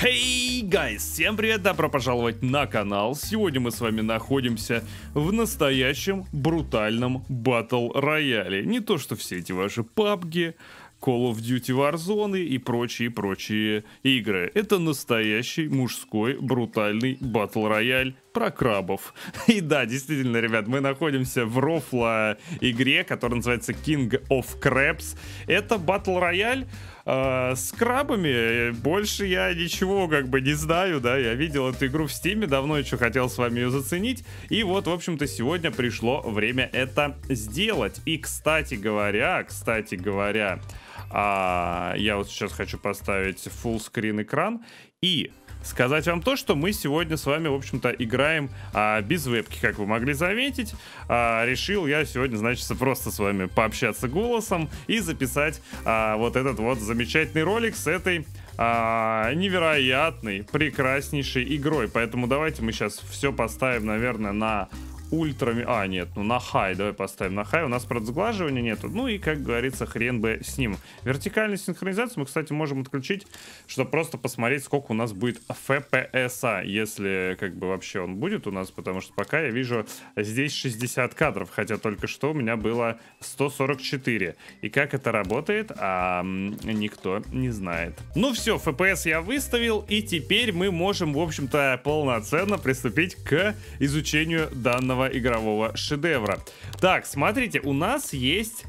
Hey, guys! Всем привет, добро пожаловать на канал. Сегодня мы с вами находимся в настоящем брутальном батл рояле. Не то, что все эти ваши пабги, Call of Duty Warzone и прочие-прочие игры. Это настоящий мужской брутальный батл рояль про крабов. И да, действительно, ребят, мы находимся в рофла игре, которая называется King of Crabs. Это батл рояль э, с крабами. Больше я ничего как бы не знаю, да. Я видел эту игру в стиме, давно еще хотел с вами ее заценить. И вот, в общем-то, сегодня пришло время это сделать. И, кстати говоря, кстати говоря, а, я вот сейчас хочу поставить full screen экран и сказать вам то, что мы сегодня с вами, в общем-то, играем а, без вебки, как вы могли заметить. А, решил я сегодня, значит, просто с вами пообщаться голосом и записать а, вот этот вот замечательный ролик с этой а, невероятной, прекраснейшей игрой. Поэтому давайте мы сейчас все поставим, наверное, на ультра... А, нет, ну на хай, давай поставим на хай. У нас, правда, сглаживания нету. Ну и, как говорится, хрен бы с ним. Вертикальную синхронизацию мы, кстати, можем отключить, чтобы просто посмотреть, сколько у нас будет FPS, если как бы вообще он будет у нас, потому что пока я вижу здесь 60 кадров, хотя только что у меня было 144. И как это работает, а, никто не знает. Ну все, FPS я выставил, и теперь мы можем, в общем-то, полноценно приступить к изучению данного данного игрового шедевра. Так, смотрите, у нас есть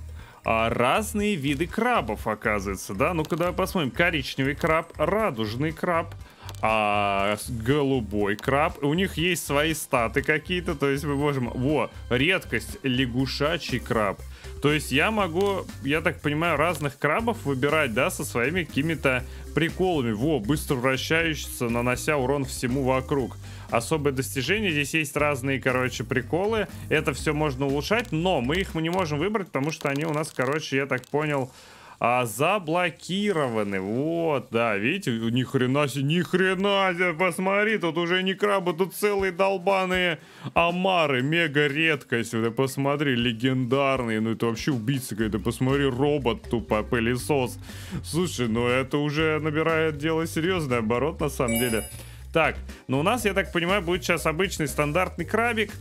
а, разные виды крабов, оказывается, да? Ну-ка, давай посмотрим. Коричневый краб, радужный краб, а, голубой краб. У них есть свои статы какие-то, то есть мы можем... Во, редкость, лягушачий краб. То есть я могу, я так понимаю, разных крабов выбирать, да, со своими какими-то приколами. Во, быстро вращающийся, нанося урон всему вокруг особое достижение. Здесь есть разные, короче, приколы. Это все можно улучшать, но мы их мы не можем выбрать, потому что они у нас, короче, я так понял, а, заблокированы. Вот, да, видите, ни хрена себе, ни хрена себе, посмотри, тут уже не крабы, тут целые долбаные омары, мега редкость, ты посмотри, легендарные, ну это вообще убийца какой-то, посмотри, робот тупо, пылесос. Слушай, ну это уже набирает дело серьезный оборот на самом деле. Так, ну у нас, я так понимаю, будет сейчас обычный стандартный крабик.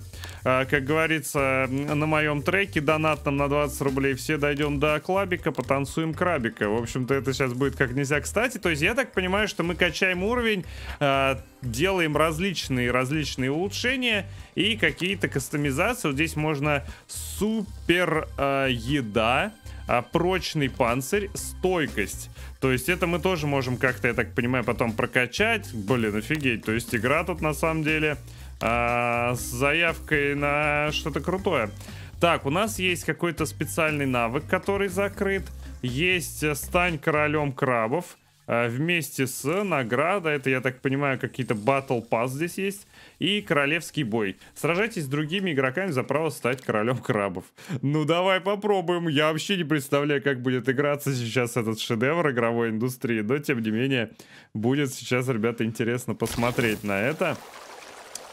А, как говорится, на моем треке донатном на 20 рублей все дойдем до клабика, потанцуем крабика. В общем-то, это сейчас будет как нельзя кстати. То есть я так понимаю, что мы качаем уровень, а, делаем различные различные улучшения и какие-то кастомизации. Вот здесь можно супер а, еда, а, прочный панцирь, стойкость. То есть это мы тоже можем как-то, я так понимаю, потом прокачать. Блин, офигеть. То есть игра тут на самом деле а, с заявкой на что-то крутое. Так, у нас есть какой-то специальный навык, который закрыт. Есть э, «Стань королем крабов». Э, вместе с наградой. Это, я так понимаю, какие-то батл пас здесь есть. И королевский бой. Сражайтесь с другими игроками за право стать королем крабов. Ну, давай попробуем. Я вообще не представляю, как будет играться сейчас этот шедевр игровой индустрии. Но, тем не менее, будет сейчас, ребята, интересно посмотреть на это.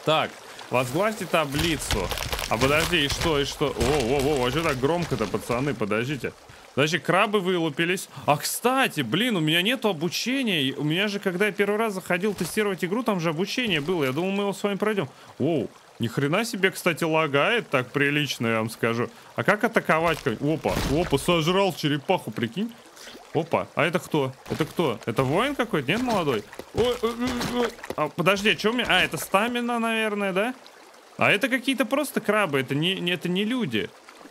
Так, возглавьте таблицу. А подожди, и что, и что? О, о, о, а что так громко-то, пацаны, подождите. Значит, крабы вылупились. А, кстати, блин, у меня нету обучения. У меня же, когда я первый раз заходил тестировать игру, там же обучение было. Я думал, мы его с вами пройдем. Оу, ни хрена себе, кстати, лагает так прилично, я вам скажу. А как атаковать? Опа, опа, сожрал черепаху, прикинь. Опа, а это кто? Это кто? Это воин какой-то? Нет, молодой? Ой, ой, ой. А, подожди, а что у меня? А, это стамина, наверное, да? А это какие-то просто крабы, это не, это не люди.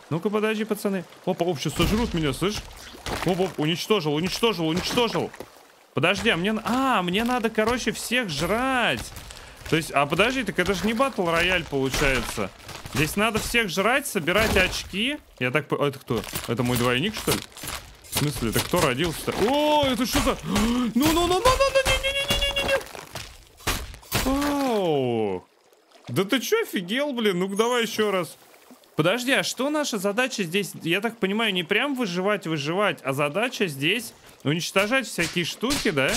Ну-ка, подожди, пацаны. Опа, вообще сожрут меня, слышь? Оп, оп, уничтожил, уничтожил, уничтожил. Подожди, а мне... А, мне надо, короче, всех жрать. То есть, а подожди, так это же не батл рояль получается. Здесь надо всех жрать, собирать очки. Я так... А это кто? Это мой двойник, что ли? В смысле, это кто родился-то? О, это что за... Ну-ну-ну-ну-ну-ну, не-не-не-не-не-не. Оу. Да ты чё офигел, блин? Ну-ка давай еще раз. Подожди, а что наша задача здесь? Я так понимаю, не прям выживать, выживать, а задача здесь уничтожать всякие штуки, да?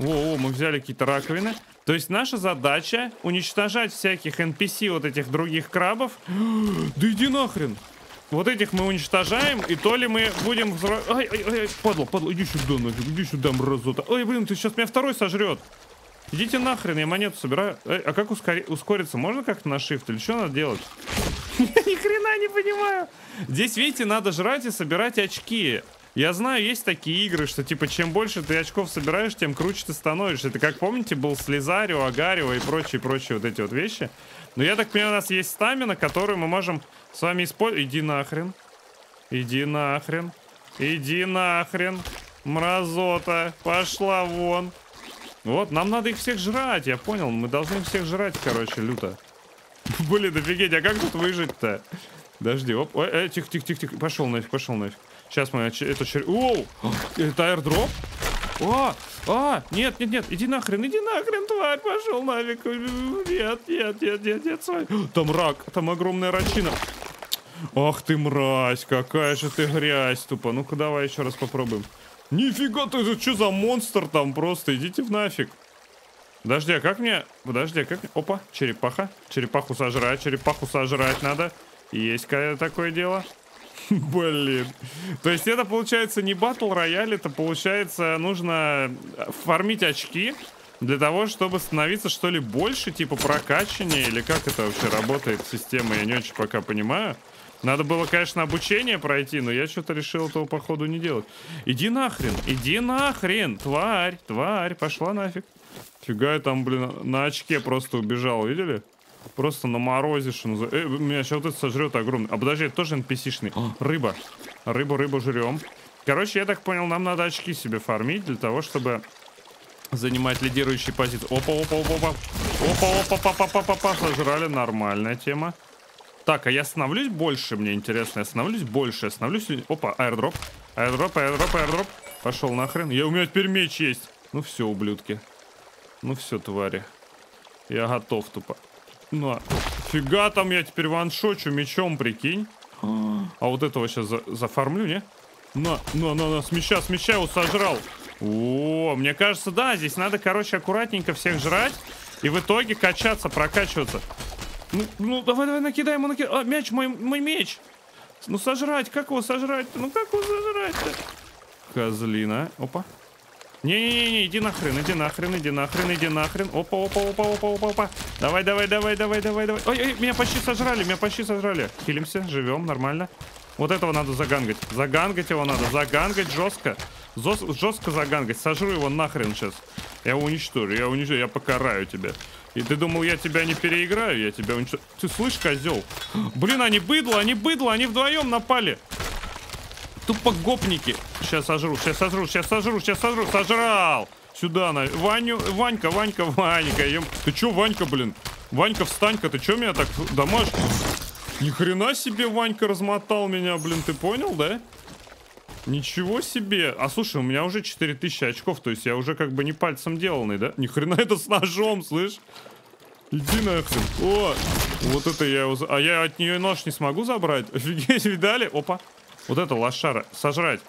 О, о мы взяли какие-то раковины. То есть наша задача уничтожать всяких NPC, вот этих других крабов. да иди нахрен. Вот этих мы уничтожаем, и то ли мы будем взрыв... Ай, ай, ай, падла, падла, иди сюда нафиг, иди сюда, мразота. Ой, блин, ты сейчас меня второй сожрет. Идите нахрен, я монету собираю. Эй, а как ускори... ускориться? Можно как-то на shift? Или что надо делать? Ни хрена не понимаю. Здесь, видите, надо жрать и собирать очки. Я знаю, есть такие игры, что типа чем больше ты очков собираешь, тем круче ты становишься. Это как помните, был Слизарио, Агарио и прочие-прочие вот эти вот вещи. Но я так понимаю, у нас есть стамина, которую мы можем с вами использовать. Иди нахрен. Иди нахрен. Иди нахрен. Мразота. Пошла вон. Вот, нам надо их всех жрать, я понял. Мы должны всех жрать, короче, люто. Блин, офигеть, а как тут выжить-то? Подожди, оп, ой, э, тихо, тихо, тихо, тихо, пошел нафиг, пошел нафиг. Сейчас мы это чер... Оу! Это аирдроп? О! А! Нет, нет, нет, иди нахрен, иди нахрен, тварь, пошел нафиг. Нет, нет, нет, нет, нет, свай. Там рак, там огромная рачина. Ах ты мразь, какая же ты грязь тупо. Ну-ка давай еще раз попробуем. Нифига ты, это что за монстр там просто, идите в нафиг. Подожди, а как мне... Подожди, а как мне... Опа, черепаха. Черепаху сожрать, черепаху сожрать надо. Есть такое дело. Блин. То есть это получается не батл рояль, это получается нужно фармить очки для того, чтобы становиться что ли больше, типа прокачивания, или как это вообще работает система, я не очень пока понимаю. Надо было, конечно, обучение пройти, но я что-то решил этого, походу, не делать. Иди нахрен, иди нахрен, тварь, тварь, пошла нафиг. Фига я там, блин, на очке просто убежал, видели? Просто на морозе, что называется. Э, меня сейчас вот это сожрет огромный. А подожди, это тоже NPC-шный. Рыба. Рыбу, рыбу жрем. Короче, я так понял, нам надо очки себе фармить для того, чтобы занимать лидирующие позиции. Опа, опа, опа, опа. Опа, опа, опа, опа, опа. Сожрали. Нормальная тема. Так, а я остановлюсь больше, мне интересно. Я остановлюсь больше. Остановлюсь. Опа, аирдроп. Аирдроп, аирдроп, аирдроп. Пошел нахрен. Я, у меня теперь меч есть. Ну все, ублюдки. Ну все, твари. Я готов тупо. Ну, фига там я теперь ваншочу мечом, прикинь. А вот этого сейчас за зафармлю, не? На, на, на, на, с меча, с его сожрал. О, мне кажется, да, здесь надо, короче, аккуратненько всех жрать. И в итоге качаться, прокачиваться. Ну, ну давай, давай, накидай ему, накидай. А, мяч, мой, мой меч. Ну, сожрать, как его сожрать? Ну, как его сожрать-то? Козлина. Опа. Не-не-не, иди нахрен, иди нахрен, иди нахрен, иди нахрен. Опа, опа, опа, опа, опа, опа. Давай, давай, давай, давай, давай, давай. Ой, ой, меня почти сожрали, меня почти сожрали. Хилимся, живем, нормально. Вот этого надо загангать. Загангать его надо, загангать жестко. Зос, жестко загангать. Сожру его нахрен сейчас. Я уничтожу, я уничтожу, я покараю тебя. И ты думал, я тебя не переиграю? Я тебя уничтожу. Ты слышь, козел? Блин, они быдло, они быдло, они вдвоем напали. Тупо гопники. Сейчас сожру, сейчас сожру, сейчас сожру, сейчас сожру. Сожрал. Сюда, на. Ваню, Ванька, Ванька, Ванька. Ем... Ты чё, Ванька, блин? Ванька, встань-ка, ты чё меня так домашь? Ни хрена себе Ванька размотал меня, блин, ты понял, да? Ничего себе. А слушай, у меня уже 4000 очков, то есть я уже как бы не пальцем деланный, да? Ни хрена это с ножом, слышь? Иди нахрен. О, вот это я его... А я от нее нож не смогу забрать? Офигеть, видали? Опа. Вот это лошара. Сожрать.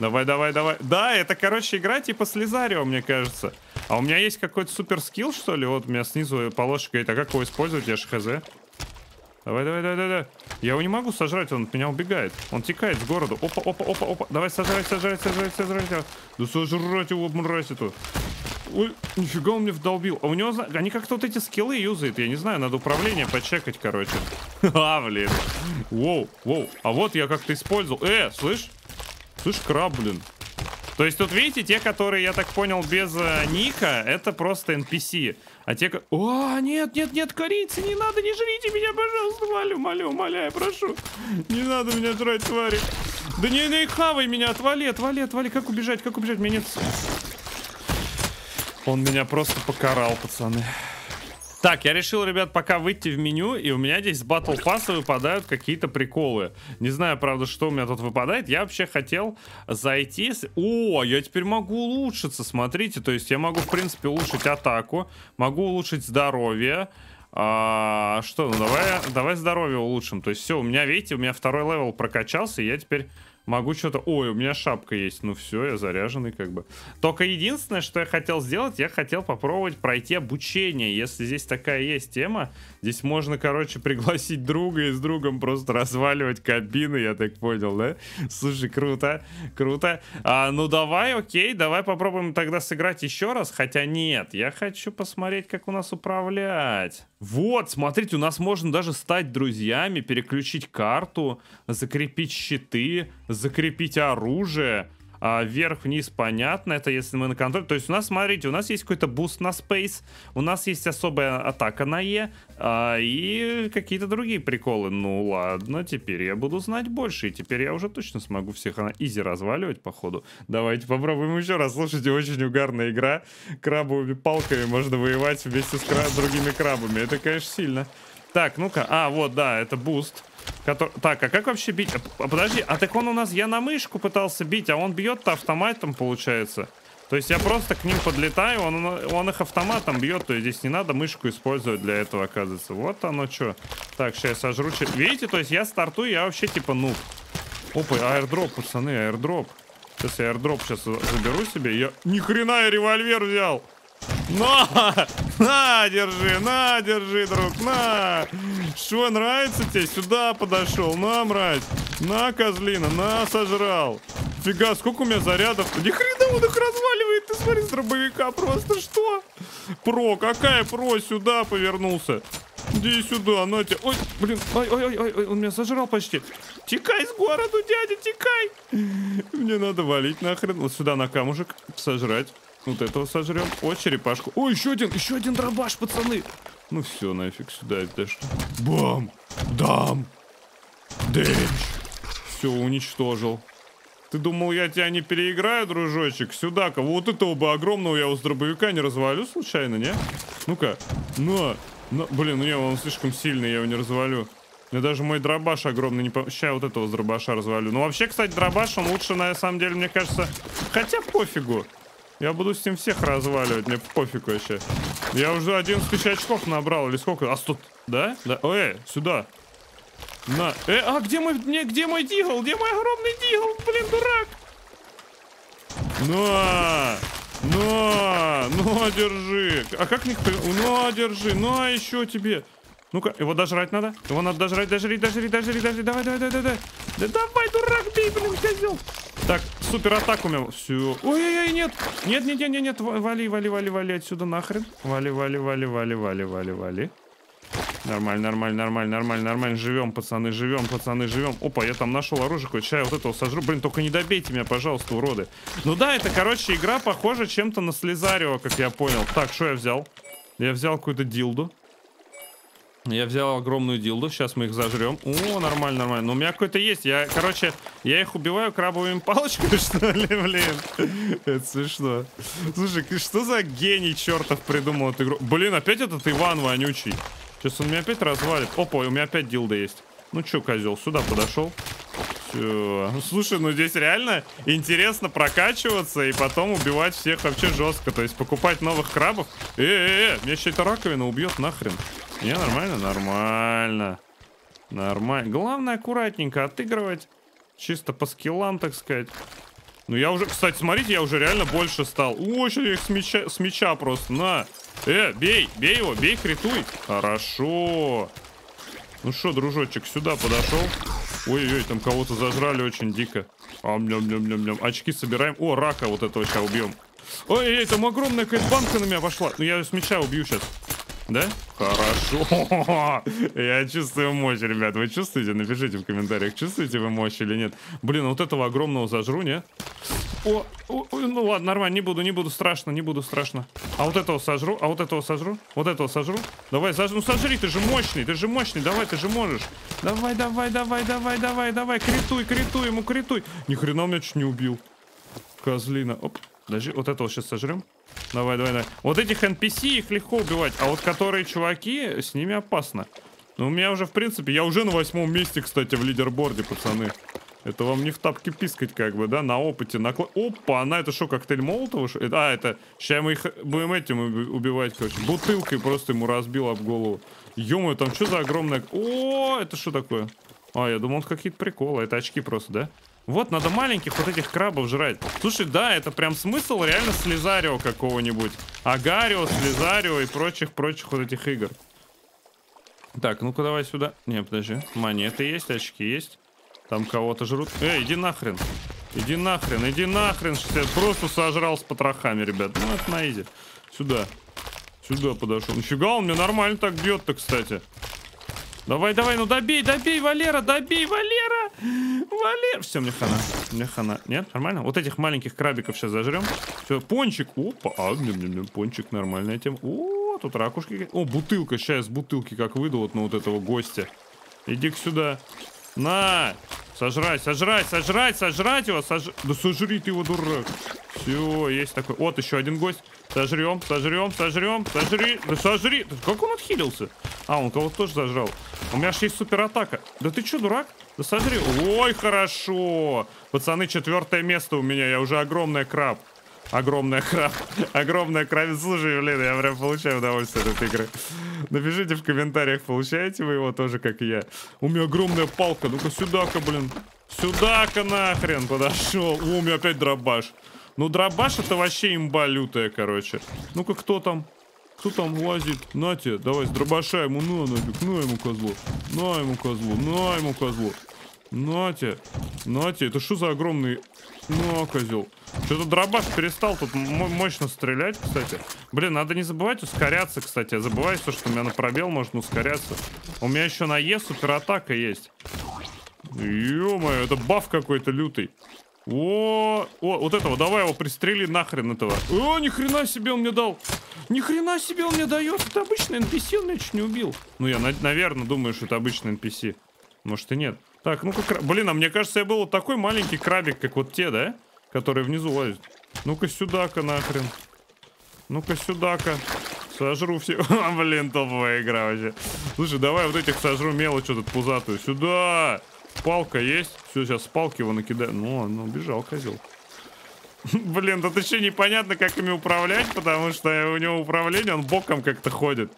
Давай, давай, давай. Да, это, короче, игра типа Слизарио, мне кажется. А у меня есть какой-то супер скилл, что ли? Вот у меня снизу полосочка говорит, а как его использовать? Я ж хз. Давай, давай, давай, давай. Я его не могу сожрать, он от меня убегает. Он текает с города. Опа, опа, опа, опа. Давай сожрать, сожрать, сожрать, сожрать. Да сожрать его, мразь эту. Ой, нифига он мне вдолбил. А у него, они как-то вот эти скиллы юзают. Я не знаю, надо управление почекать, короче. А, блин. Воу, воу. А вот я как-то использовал. Э, слышь? Слышь, краб, блин. То есть тут, видите, те, которые, я так понял, без э, ника, это просто NPC. А те. О, нет, нет, нет, корицы, не надо, не жрите меня, пожалуйста, молю, молю, умоляю, прошу. Не надо меня жрать, твари. Да не, не, хавай меня, отвали, отвали, отвали. Как убежать, как убежать? Меня нет... Он меня просто покарал, пацаны. Так, я решил, ребят, пока выйти в меню, и у меня здесь с Battle Pass выпадают какие-то приколы. Не знаю, правда, что у меня тут выпадает. Я вообще хотел зайти... О, я теперь могу улучшиться, смотрите. То есть я могу, в принципе, улучшить атаку, могу улучшить здоровье. А, что, ну давай, давай здоровье улучшим. То есть все, у меня, видите, у меня второй левел прокачался, и я теперь Могу что-то... Ой, у меня шапка есть. Ну все, я заряженный как бы. Только единственное, что я хотел сделать, я хотел попробовать пройти обучение. Если здесь такая есть тема, здесь можно, короче, пригласить друга и с другом просто разваливать кабины, я так понял, да? Слушай, круто, круто. А, ну давай, окей, давай попробуем тогда сыграть еще раз. Хотя нет, я хочу посмотреть, как у нас управлять. Вот, смотрите, у нас можно даже стать друзьями, переключить карту, закрепить щиты, закрепить оружие. А вверх-вниз понятно, это если мы на контроль. То есть у нас, смотрите, у нас есть какой-то буст на space, у нас есть особая атака на E, а, и какие-то другие приколы. Ну ладно, теперь я буду знать больше, и теперь я уже точно смогу всех на easy разваливать, походу. Давайте попробуем еще раз. Слушайте, очень угарная игра. Крабовыми палками можно воевать вместе с кра другими крабами. Это, конечно, сильно. Так, ну-ка. А, вот, да, это буст. Который... Так, а как вообще бить? А, подожди, а так он у нас, я на мышку пытался бить, а он бьет-то автоматом, получается. То есть я просто к ним подлетаю, он, он их автоматом бьет, то есть здесь не надо мышку использовать для этого, оказывается. Вот оно что. Так, сейчас я сожру. Видите, то есть я стартую, я вообще типа ну. Опа, аирдроп, пацаны, аирдроп. Сейчас я аирдроп сейчас заберу себе. Я... Ни хрена я револьвер взял. На! На, держи, на, держи, друг, на! Что, нравится тебе? Сюда подошел, на, мразь! На, козлина, на, сожрал! Фига, сколько у меня зарядов? Ни хрена он их разваливает, ты смотри, с дробовика просто, что? Про, какая про, сюда повернулся. Иди сюда, на тебе. Ой, блин, ой, ой, ой, ой, он меня сожрал почти. Тикай с города, дядя, тикай. Мне надо валить нахрен. Вот сюда на камушек сожрать. Вот этого сожрем. О, черепашку. О, еще один, еще один дробаш, пацаны. Ну все, нафиг сюда это что? Бам! Дам! Дэч! Все, уничтожил. Ты думал, я тебя не переиграю, дружочек? Сюда-ка. Вот этого бы огромного я у дробовика не развалю случайно, не? Ну-ка. На. на. Блин, ну не, он слишком сильный, я его не развалю. Мне даже мой дробаш огромный не по... Сейчас вот этого с дробаша развалю. Ну вообще, кстати, дробаш, он лучше, на самом деле, мне кажется... Хотя пофигу. Я буду с ним всех разваливать, мне пофиг вообще. Я уже 11 тысяч очков набрал, или сколько? А, тут, да? Да. Эй, сюда. На. Э, а где мой, не, где мой дигл? Где мой огромный дигл? Блин, дурак. На. На. На, держи. А как них... На, держи. На, еще тебе. Ну-ка, его дожрать надо. Его надо дожрать, дожри, дожри, дожри, дожри. Давай, давай, давай, давай. Да давай, дурак, бей, блин, козел. Так, супер атаку у. Все. Ой-ой-ой, нет. Нет, нет, нет, нет, нет. Вали, вали, вали, вали отсюда нахрен. Вали, вали, вали, вали, вали, вали, вали. Нормально, нормально, нормально, нормально, нормально. Живем, пацаны, живем, пацаны, живем. Опа, я там нашел оружие какое я вот этого сожру. Блин, только не добейте меня, пожалуйста, уроды. Ну да, это, короче, игра похожа чем-то на Слезарио, как я понял. Так, что я взял? Я взял какую-то дилду. Я взял огромную дилду, сейчас мы их зажрем. О, нормально, нормально. Но у меня какой-то есть. Я, короче, я их убиваю крабовыми палочками, что ли, блин. Это смешно. Слушай, что за гений чертов придумал эту игру? Блин, опять этот Иван вонючий. Сейчас он меня опять развалит. Опа, у меня опять дилда есть. Ну что, козел, сюда подошел. Все. Слушай, ну здесь реально интересно прокачиваться и потом убивать всех вообще жестко. То есть покупать новых крабов. Э-э-э, меня еще эта раковина убьет нахрен. Не, нормально? Нормально. Нормально. Главное аккуратненько отыгрывать. Чисто по скиллам, так сказать. Ну я уже, кстати, смотрите, я уже реально больше стал. Ой, сейчас я их с мяча, с мяча просто. На. Э, бей, бей его, бей, критуй. Хорошо. Ну что, дружочек, сюда подошел. Ой-ой, там кого-то зажрали очень дико. Ам -ням -ням -ням -ням. Очки собираем. О, рака вот этого сейчас убьем. Ой-ой, там огромная какая-то банка на меня пошла. Ну я с мяча убью сейчас. Да? Хорошо. Я чувствую мощь, ребят. Вы чувствуете? Напишите в комментариях, чувствуете вы мощь или нет. Блин, вот этого огромного зажру, не? О, о, ну ладно, нормально, не буду, не буду, страшно, не буду, страшно. А вот этого сожру, а вот этого сожру, вот этого сожру. Давай, заж... ну сожри, ты же мощный, ты же мощный, давай, ты же можешь. Давай, давай, давай, давай, давай, давай, критуй, критуй ему, критуй. Ни хрена меня чуть не убил. Козлина. Оп, даже вот этого сейчас сожрем. Давай, давай, давай. Вот этих NPC их легко убивать, а вот которые чуваки, с ними опасно. Ну, у меня уже, в принципе, я уже на восьмом месте, кстати, в лидерборде, пацаны. Это вам не в тапке пискать, как бы, да, на опыте. На... Опа, она это что, коктейль Молотова? Шо? А, это, сейчас мы их будем этим убивать, короче. Бутылкой просто ему разбил об голову. ё там что за огромное... О, это что такое? А, я думал, это какие-то приколы. Это очки просто, да? Вот, надо маленьких вот этих крабов жрать. Слушай, да, это прям смысл реально Слизарио какого-нибудь. Агарио, Слизарио и прочих-прочих вот этих игр. Так, ну-ка давай сюда. Не, подожди. Монеты есть, очки есть. Там кого-то жрут. Эй, иди нахрен. Иди нахрен, иди нахрен. Что просто сожрал с потрохами, ребят. Ну, это на изи. Сюда. Сюда подошел. Нифига, он мне нормально так бьет-то, кстати. Давай, давай, ну добей, добей, Валера, добей, Валера! Валера! Все, мне хана. Мне хана. Нет, нормально? Вот этих маленьких крабиков сейчас зажрем. Все, пончик. Опа, а, мне, мне, мне, пончик, нормальная тема. О, тут ракушки. О, бутылка, сейчас бутылки как выйду вот на вот этого гостя. Иди-ка сюда. На! Сожрать, сожрать, сожрать, сожрать его, сож... Да сожри ты его, дурак. Все, есть такой. Вот еще один гость. Сожрем, сожрем, сожрем, сожри. Да сожри. Как он отхилился? А, он кого-то тоже зажрал. У меня же есть суператака. Да ты что, дурак? Да сожри. Ой, хорошо. Пацаны, четвертое место у меня. Я уже огромный краб. Огромная краб. Огромная краб. Слушай, блин, я прям получаю удовольствие от этой игры. Напишите в комментариях, получаете вы его тоже, как и я. У меня огромная палка. Ну-ка сюда-ка, блин. Сюда-ка нахрен подошел. О, у меня опять дробаш. Ну, дробаш это вообще имба лютая, короче. Ну-ка, кто там? Кто там лазит? На тебе, давай с дробаша ему на нафиг. На ему козлу. На ему козлу. На ему козлу. На тебе. На тебе. Это что за огромный... На, козел. Что-то дробаш перестал тут мощно стрелять, кстати. Блин, надо не забывать ускоряться, кстати. Я забываю все, что у меня на пробел можно ускоряться. У меня еще на Е суператака есть. Ё-моё, это баф какой-то лютый. О, о, вот этого, давай его пристрели нахрен этого. О, ни хрена себе он мне дал. Ни хрена себе он мне дает. Это обычный NPC, он меня чуть не убил. Ну, я, наверное, думаю, что это обычный NPC. Может и нет. Так, ну-ка, блин, а мне кажется, я был вот такой маленький крабик, как вот те, да? Которые внизу лазят. Ну-ка сюда-ка нахрен. Ну-ка сюда-ка. Сожру все. А, блин, топовая игра вообще. Слушай, давай вот этих сожру мелочь тут пузатую. Сюда! Палка есть? Все, сейчас с палки его накидаю. Ну, ну, убежал козел. Блин, тут еще непонятно, как ими управлять, потому что у него управление, он боком как-то ходит.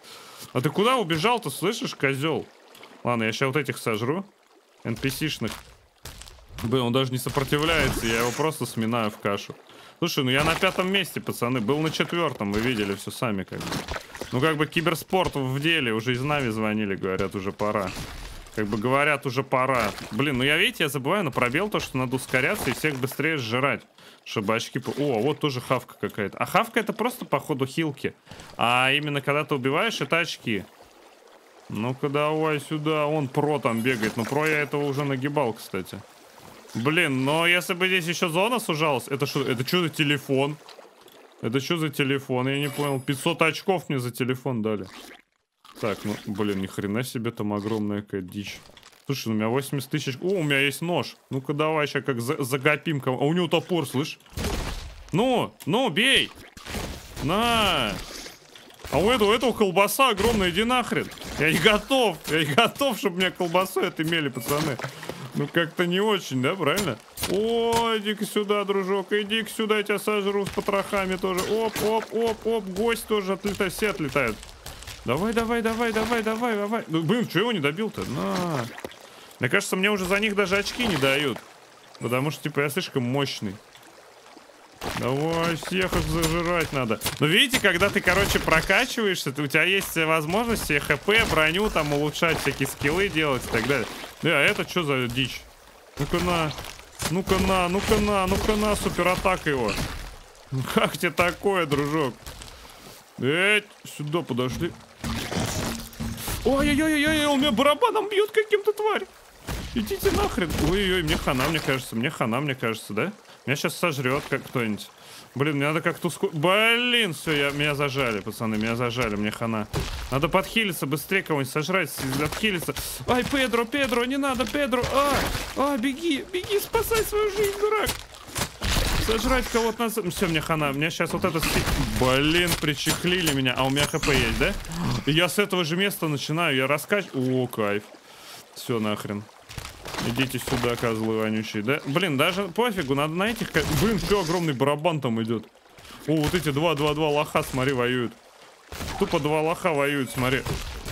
А ты куда убежал-то, слышишь, козел? Ладно, я сейчас вот этих сожру. NPC-шных. Блин, он даже не сопротивляется, я его просто сминаю в кашу. Слушай, ну я на пятом месте, пацаны. Был на четвертом, вы видели все сами как бы. Ну как бы киберспорт в деле, уже из Нави звонили, говорят, уже пора. Как бы говорят, уже пора. Блин, ну я, видите, я забываю на пробел то, что надо ускоряться и всех быстрее сжирать. Чтобы очки... О, вот тоже хавка какая-то. А хавка это просто, походу, хилки. А именно, когда ты убиваешь, это очки. Ну-ка, давай сюда. Он про там бегает. Ну, про я этого уже нагибал, кстати. Блин, но если бы здесь еще зона сужалась... Это что, это что за телефон? Это что за телефон? Я не понял. 500 очков мне за телефон дали. Так, ну, блин, ни хрена себе там огромная какая дичь. Слушай, ну у меня 80 тысяч... О, у меня есть нож. Ну-ка давай сейчас как за загопим кого. А у него топор, слышь? Ну, ну, бей! На! А у этого, у этого колбаса огромная, иди нахрен. Я не готов, я не готов, чтобы меня колбасу это имели, пацаны. Ну как-то не очень, да, правильно? О, иди-ка сюда, дружок, иди-ка сюда, я тебя сожру с потрохами тоже. Оп, оп, оп, оп, гость тоже отлетает, все отлетают. Давай, давай, давай, давай, давай, давай. Ну, блин, что его не добил-то? На. Мне кажется, мне уже за них даже очки не дают. Потому что, типа, я слишком мощный. Давай, всех зажирать надо. Ну, видите, когда ты, короче, прокачиваешься, то у тебя есть возможности хп, броню, там, улучшать всякие скиллы делать и так далее. Да, это что за дичь? Ну-ка на, ну-ка на, ну-ка на, ну-ка на, суператака его. Как тебе такое, дружок? Эй, сюда подошли. Ой-ой-ой-ой, он меня барабаном бьет каким-то тварь. Идите нахрен. Ой-ой, мне хана, мне кажется. Мне хана, мне кажется, да? Меня сейчас сожрет как кто-нибудь. Блин, мне надо как-то ускор... Блин, все, я... меня зажали, пацаны, меня зажали, мне хана. Надо подхилиться, быстрее кого-нибудь сожрать, отхилиться. Ай, Педро, Педро, не надо, Педро. А, а, беги, беги, спасай свою жизнь, дурак. Сожрать кого-то надо. Все, мне хана. Мне сейчас вот это... Блин, причехлили меня. А у меня хп есть, да? Я с этого же места начинаю. Я раскач... О, кайф. Все, нахрен. Идите сюда, козлы вонючие, да? Блин, даже пофигу, надо на этих... Блин, все, огромный барабан там идет. О, вот эти два-два-два лоха, смотри, воюют. Тупо два лоха воюют, смотри.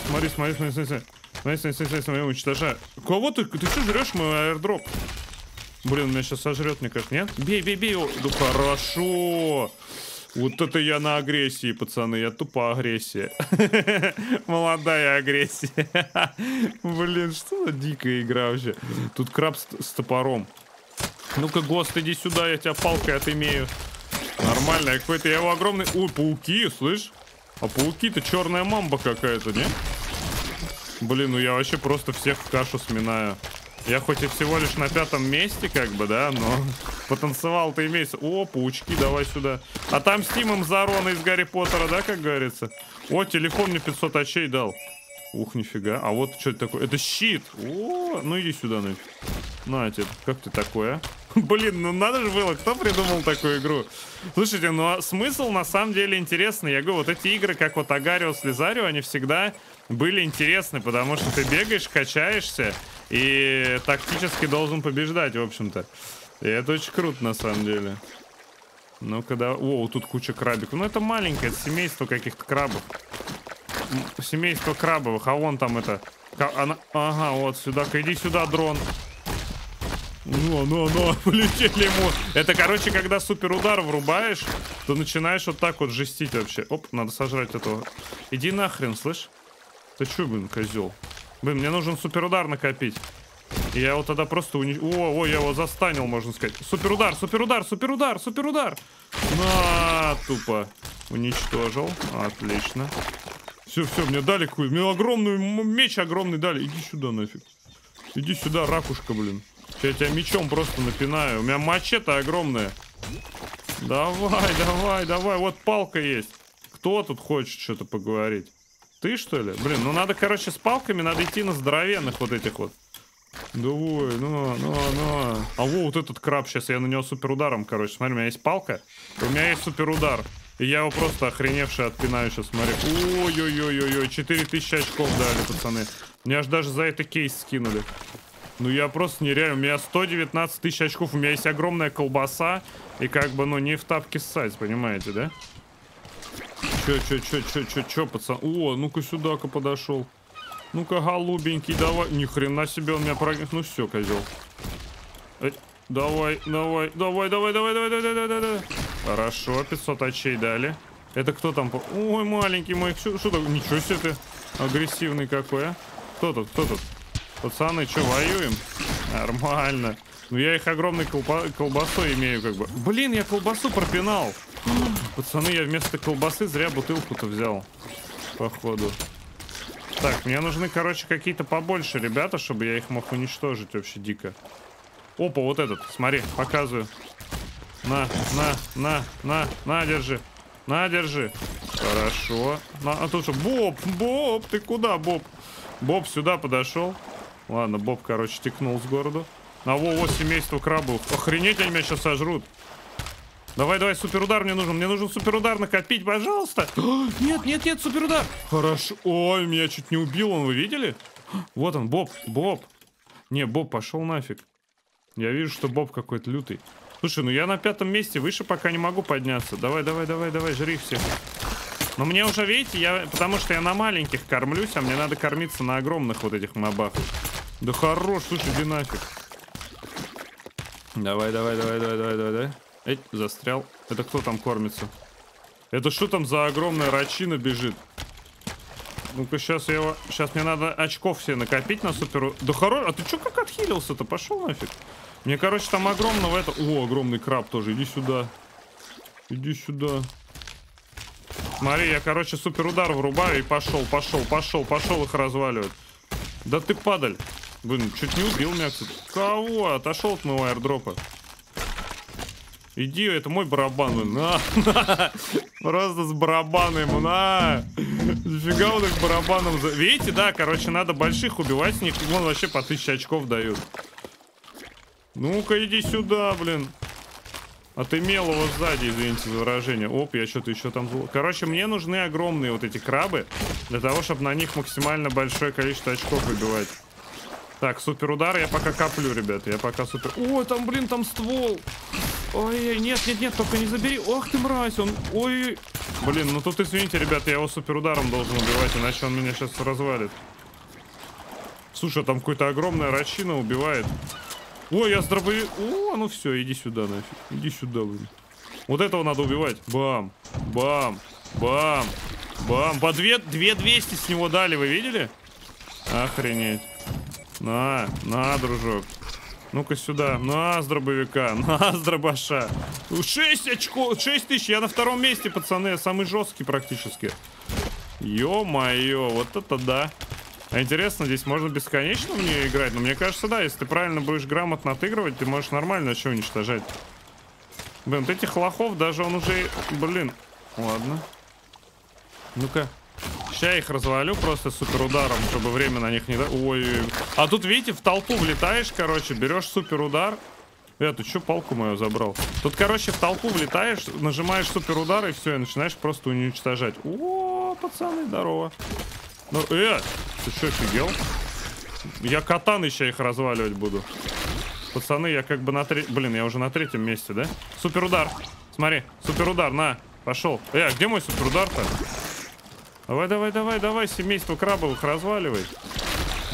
Смотри, смотри, смотри, смотри. Смотри, смотри, смотри, смотри, уничтожаю. Кого ты? Ты что жрешь мой аирдроп? Блин, меня сейчас сожрет, мне кажется. Нет? Бей, бей, бей. его. Ну хорошо. Вот это я на агрессии, пацаны. Я тупо агрессия. Молодая агрессия. Блин, что за дикая игра вообще. Тут краб с, с топором. Ну-ка, ГОСТ, иди сюда, я тебя палкой отымею. Нормально, какой-то я его огромный... Ой, пауки, слышь? А пауки-то черная мамба какая-то, не? Блин, ну я вообще просто всех в кашу сминаю. Я хоть и всего лишь на пятом месте, как бы, да, но потанцевал-то имеется. О, паучки, давай сюда. А там Стимом Зарона из Гарри Поттера, да, как говорится? О, телефон мне 500 очей дал. Ух, нифига. А вот что это такое? Это щит. О, ну иди сюда, нафиг. На тебе, как ты такое, а? Блин, ну надо же было, кто придумал такую игру? Слушайте, ну а смысл на самом деле интересный. Я говорю, вот эти игры, как вот Агарио Лизарио, они всегда были интересны, потому что ты бегаешь, качаешься и тактически должен побеждать, в общем-то. И это очень круто, на самом деле. Ну, когда... О, тут куча крабиков. Ну, это маленькое семейство каких-то крабов. Семейство крабовых, а вон там это... Она... Ага, вот сюда. Иди сюда, дрон. Ну, ну, ну, полетели ему. Это, короче, когда супер удар врубаешь, то начинаешь вот так вот жестить вообще. Оп, надо сожрать этого. Иди нахрен, слышь? Ты чё, блин, козел? Блин, мне нужен суперудар накопить. И я его тогда просто унич... О, о, я его застанил, можно сказать. Суперудар, суперудар, суперудар, суперудар. На, тупо. Уничтожил. Отлично. Все, все, мне дали какую Мне огромную меч огромный дали. Иди сюда нафиг. Иди сюда, ракушка, блин. Я тебя мечом просто напинаю. У меня мачете огромная. Давай, давай, давай. Вот палка есть. Кто тут хочет что-то поговорить? Ты, что ли? Блин, ну надо, короче, с палками надо идти на здоровенных вот этих вот. Давай, ну, ну, ну. А во, вот этот краб, сейчас я на него суперударом, короче. Смотри, у меня есть палка, у меня есть суперудар. И я его просто охреневший отпинаю сейчас, смотри. Ой-ой-ой-ой, 4000 очков дали, пацаны. Мне аж даже за это кейс скинули. Ну я просто нереально. У меня 119 тысяч очков. У меня есть огромная колбаса. И как бы, ну, не в тапке ссать, понимаете, да? Чё, чё, чё, чё, чё, чё, пацан? О, ну-ка сюда-ка подошел. Ну-ка, голубенький, давай. Ни хрена себе он меня прогнет. Ну все, козел. Э, давай, давай, давай, давай, давай, давай, давай, давай, давай. Хорошо, 500 очей дали. Это кто там? Ой, маленький мой. Что, такое? Ничего себе ты агрессивный какой, а? Кто тут, кто тут? Пацаны, что, воюем? Нормально. Ну, я их огромной колба колбасой имею, как бы. Блин, я колбасу пропинал. Пацаны, я вместо колбасы зря бутылку-то взял. Походу. Так, мне нужны, короче, какие-то побольше ребята, чтобы я их мог уничтожить вообще дико. Опа, вот этот, смотри, показываю. На, на, на, на, на, держи. На, держи. Хорошо. На, а тут что? Боб, Боб, ты куда, Боб? Боб сюда подошел. Ладно, Боб, короче, текнул с города. На во, во, семейство крабов. Охренеть, они меня сейчас сожрут. Давай, давай, суперудар мне нужен. Мне нужен суперудар накопить, пожалуйста. Нет, нет, нет, суперудар. Хорошо. Ой, меня чуть не убил он, вы видели? Вот он, Боб, Боб. Не, Боб, пошел нафиг. Я вижу, что Боб какой-то лютый. Слушай, ну я на пятом месте, выше пока не могу подняться. Давай, давай, давай, давай, жри всех. Но мне уже, видите, я, потому что я на маленьких кормлюсь, а мне надо кормиться на огромных вот этих мобах. Да хорош, слушай, иди нафиг. Давай, давай, давай, давай, давай, давай, давай. Эй, застрял. Это кто там кормится? Это что там за огромная рачина бежит? Ну-ка, сейчас я его... Сейчас мне надо очков все накопить на супер... Да хорош... А ты что как отхилился-то? Пошел нафиг. Мне, короче, там огромного это... О, огромный краб тоже. Иди сюда. Иди сюда. Смотри, я, короче, супер удар врубаю и пошел, пошел, пошел, пошел их разваливать. Да ты падаль. Блин, чуть не убил меня. Кого? Отошел от моего аирдропа. Иди, это мой барабан. На, на. Просто с барабаном ему, на. Нифига он их барабаном... За... Видите, да, короче, надо больших убивать с них. Вон вообще по тысяче очков дают. Ну-ка, иди сюда, блин. А ты мел его сзади, извините за выражение. Оп, я что-то еще там... Короче, мне нужны огромные вот эти крабы, для того, чтобы на них максимально большое количество очков выбивать. Так, супер удар, я пока коплю, ребят, я пока супер... Ой, там, блин, там ствол! Ой, нет, нет, нет, только не забери. Ох ты, мразь, он... Ой, блин, ну тут, извините, ребят, я его супер ударом должен убивать, иначе он меня сейчас развалит. Слушай, там какая-то огромная рачина убивает. Ой, я с дробовик... О, ну все, иди сюда нафиг. Иди сюда, блин. Вот этого надо убивать. Бам, бам, бам, бам. По 2, 200 с него дали, вы видели? Охренеть. На, на, дружок. Ну-ка сюда. На, с дробовика. На, с дробаша. 6 очков. 6 тысяч. Я на втором месте, пацаны. Я самый жесткий практически. Ё-моё, вот это да. А интересно, здесь можно бесконечно в нее играть? Но мне кажется, да, если ты правильно будешь грамотно отыгрывать, ты можешь нормально еще уничтожать. Блин, вот этих лохов даже он уже... Блин. Ладно. Ну-ка. Сейчас я их развалю просто супер ударом, чтобы время на них не... Ой, А тут, видите, в толпу влетаешь, короче, берешь супер удар. Э, ты что палку мою забрал? Тут, короче, в толпу влетаешь, нажимаешь супер удар и все, и начинаешь просто уничтожать. О, пацаны, здорово. Ну, э, ты что, офигел? Я катаны сейчас их разваливать буду. Пацаны, я как бы на третьем... Блин, я уже на третьем месте, да? Супер удар. Смотри, супер удар, на. Пошел. Э, а где мой супер удар-то? Давай, давай, давай, давай, семейство крабовых разваливай.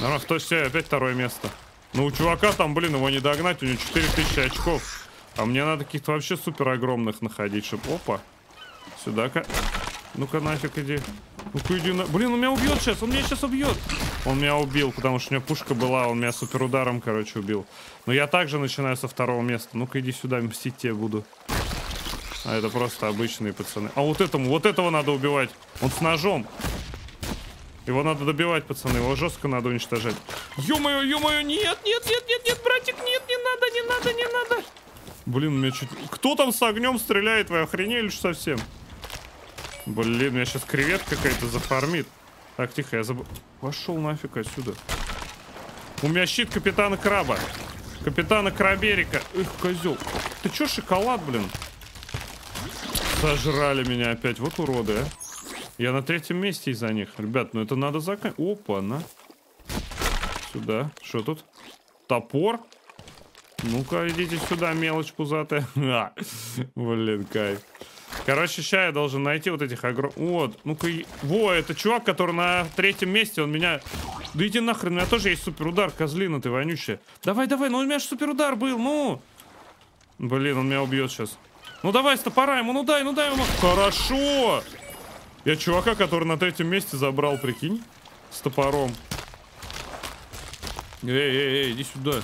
Нормально, то все, опять второе место. Ну, у чувака там, блин, его не догнать, у него 4000 очков. А мне надо каких-то вообще супер огромных находить, чтобы... Опа. Сюда-ка. Ну-ка нафиг иди. Ну-ка иди на... Блин, он меня убьет сейчас, он меня сейчас убьет. Он меня убил, потому что у меня пушка была, он меня супер ударом, короче, убил. Но я также начинаю со второго места. Ну-ка иди сюда, мстить тебе буду. А это просто обычные пацаны. А вот этому, вот этого надо убивать. Он с ножом. Его надо добивать, пацаны. Его жестко надо уничтожать. Ё-моё, ё-моё, нет, нет, нет, нет, нет, братик, нет, не надо, не надо, не надо. Блин, меня чуть... Кто там с огнем стреляет? Вы охренели что совсем? Блин, меня сейчас креветка какая-то зафармит. Так, тихо, я забыл. Пошел нафиг отсюда. У меня щит капитана Краба. Капитана Краберика. Эх, козел. Ты чё, шоколад, блин? Сожрали меня опять. Вот уроды, а. Я на третьем месте из-за них. Ребят, ну это надо заканчивать. Опа, на. Сюда. Что тут? Топор? Ну-ка, идите сюда, мелочь пузатая. А, блин, кайф. Короче, сейчас я должен найти вот этих огромных... Вот, ну-ка... Во, это чувак, который на третьем месте, он меня... Да иди нахрен, у меня тоже есть супер удар, козлина ты вонючая. Давай, давай, ну у меня же супер удар был, ну! Блин, он меня убьет сейчас. Ну давай с топора ему, ну дай, ну дай ему. Хорошо! Я чувака, который на третьем месте забрал, прикинь. С топором. Эй, эй, эй, иди сюда.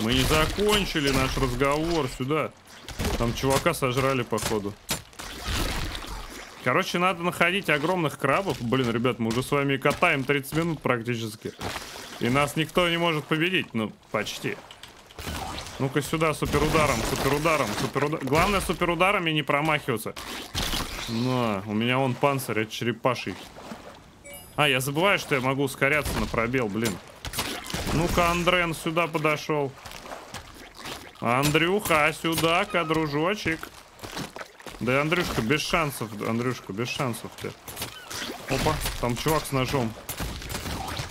Мы не закончили наш разговор, сюда. Там чувака сожрали, походу. Короче, надо находить огромных крабов. Блин, ребят, мы уже с вами катаем 30 минут практически. И нас никто не может победить. Ну, почти. Ну-ка сюда, суперударом, суперударом, суперударом. Главное суперударами не промахиваться. На, у меня он панцирь, это черепаший. А, я забываю, что я могу ускоряться на пробел, блин. Ну-ка, Андрен сюда подошел. Андрюха, сюда-ка, дружочек. Да, Андрюшка, без шансов, Андрюшка, без шансов ты. Опа, там чувак с ножом.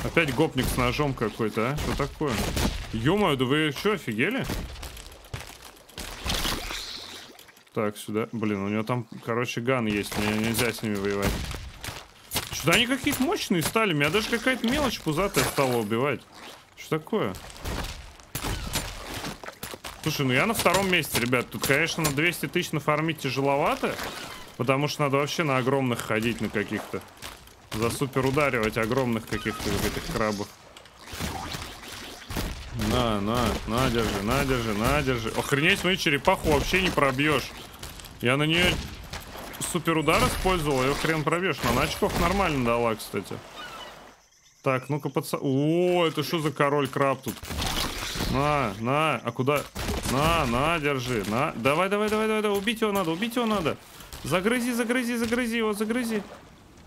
Опять гопник с ножом какой-то, а? Что такое? Ё да вы что, офигели? Так, сюда. Блин, у него там, короче, ган есть. Мне нельзя с ними воевать. Что-то они какие-то мощные стали. Меня даже какая-то мелочь пузатая стала убивать. Что такое? Слушай, ну я на втором месте, ребят. Тут, конечно, на 200 тысяч нафармить тяжеловато. Потому что надо вообще на огромных ходить, на каких-то. За супер ударивать огромных каких-то этих крабов. На, на, на, держи, на, держи, на, держи. Охренеть, смотри, черепаху вообще не пробьешь. Я на нее супер удар использовал, ее хрен пробьешь. На очков нормально дала, кстати. Так, ну-ка, пацан... О, это что за король краб тут? На, на, а куда? На, на, держи, на. Давай, давай, давай, давай, давай, убить его надо, убить его надо. Загрызи, загрызи, загрызи его, загрызи.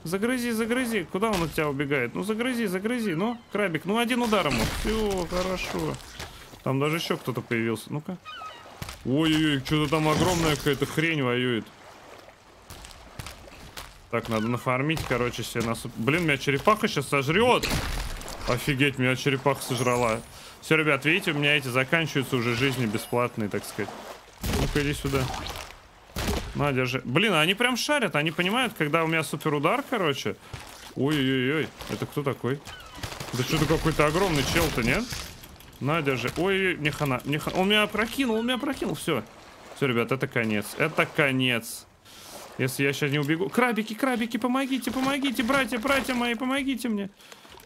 Загрызи, загрызи. Куда он от тебя убегает? Ну, загрызи, загрызи. Ну, крабик, ну, один удар ему. Все, хорошо. Там даже еще кто-то появился. Ну-ка. Ой-ой-ой, что-то там огромная какая-то хрень воюет. Так, надо нафармить, короче, себе нас... Блин, меня черепаха сейчас сожрет. Офигеть, меня черепаха сожрала. Все, ребят, видите, у меня эти заканчиваются уже жизни бесплатные, так сказать. Ну-ка, иди сюда. На, держи. Блин, они прям шарят, они понимают, когда у меня супер удар, короче. Ой-ой-ой, это кто такой? Это что-то какой-то огромный чел-то, нет? На, держи. Ой, не хана, не хана. Он меня опрокинул, он меня опрокинул. Все. Все, ребят, это конец. Это конец. Если я сейчас не убегу. Крабики, крабики, помогите, помогите, братья, братья мои, помогите мне.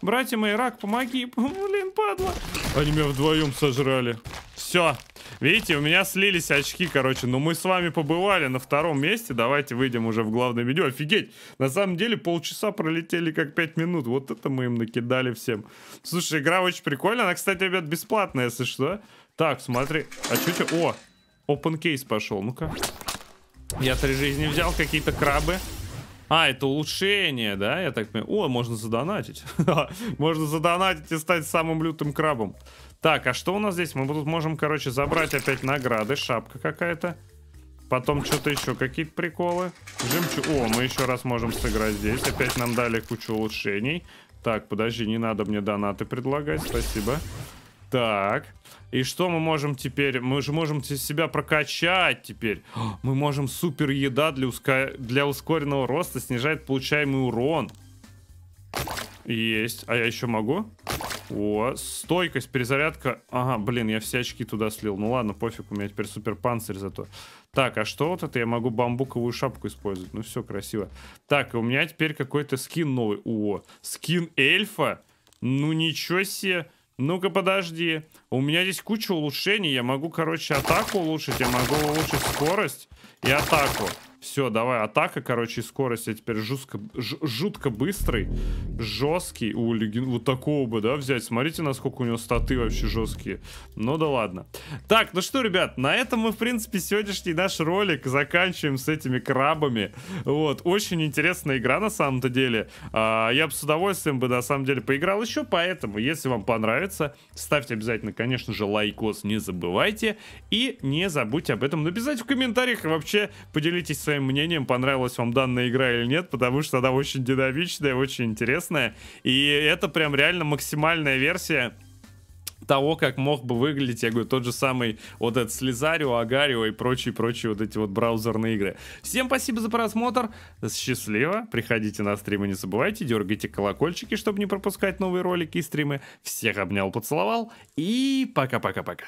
Братья мои, рак, помоги. Блин, падла. Они меня вдвоем сожрали. Все. Видите, у меня слились очки, короче. Но мы с вами побывали на втором месте. Давайте выйдем уже в главное видео. Офигеть. На самом деле полчаса пролетели как 5 минут. Вот это мы им накидали всем. Слушай, игра очень прикольная. Она, кстати, ребят, бесплатная, если что. Так, смотри. А что тебе... О, open case пошел. Ну-ка. Я три жизни взял, какие-то крабы. А, это улучшение, да? Я так понимаю. О, можно задонатить. можно задонатить и стать самым лютым крабом. Так, а что у нас здесь? Мы тут можем, короче, забрать опять награды. Шапка какая-то. Потом что-то еще, какие-то приколы. Жемчуг. О, мы еще раз можем сыграть здесь. Опять нам дали кучу улучшений. Так, подожди, не надо мне донаты предлагать. Спасибо. Так. И что мы можем теперь? Мы же можем себя прокачать теперь. Мы можем супер еда для, уска... для ускоренного роста снижает получаемый урон. Есть. А я еще могу? О, стойкость, перезарядка. Ага, блин, я все очки туда слил. Ну ладно, пофиг, у меня теперь супер панцирь зато. Так, а что вот это? Я могу бамбуковую шапку использовать. Ну все, красиво. Так, у меня теперь какой-то скин новый. О, скин эльфа? Ну ничего себе. Ну-ка, подожди. У меня здесь куча улучшений. Я могу, короче, атаку улучшить. Я могу улучшить скорость и атаку. Все, давай, атака, короче, и скорость. Я теперь жутко, жутко быстрый, жесткий. У леген... Вот такого бы, да, взять. Смотрите, насколько у него статы вообще жесткие. Ну да ладно. Так, ну что, ребят, на этом мы, в принципе, сегодняшний наш ролик заканчиваем с этими крабами. Вот, очень интересная игра на самом-то деле. А, я бы с удовольствием бы, на самом деле, поиграл еще, поэтому, если вам понравится, ставьте обязательно, конечно же, лайкос, не забывайте. И не забудьте об этом написать в комментариях и вообще поделитесь своим своим мнением, понравилась вам данная игра или нет, потому что она очень динамичная, очень интересная. И это прям реально максимальная версия того, как мог бы выглядеть, я говорю, тот же самый вот этот Слезарио, Агарио и прочие-прочие вот эти вот браузерные игры. Всем спасибо за просмотр, счастливо, приходите на стримы, не забывайте, дергайте колокольчики, чтобы не пропускать новые ролики и стримы. Всех обнял, поцеловал и пока-пока-пока.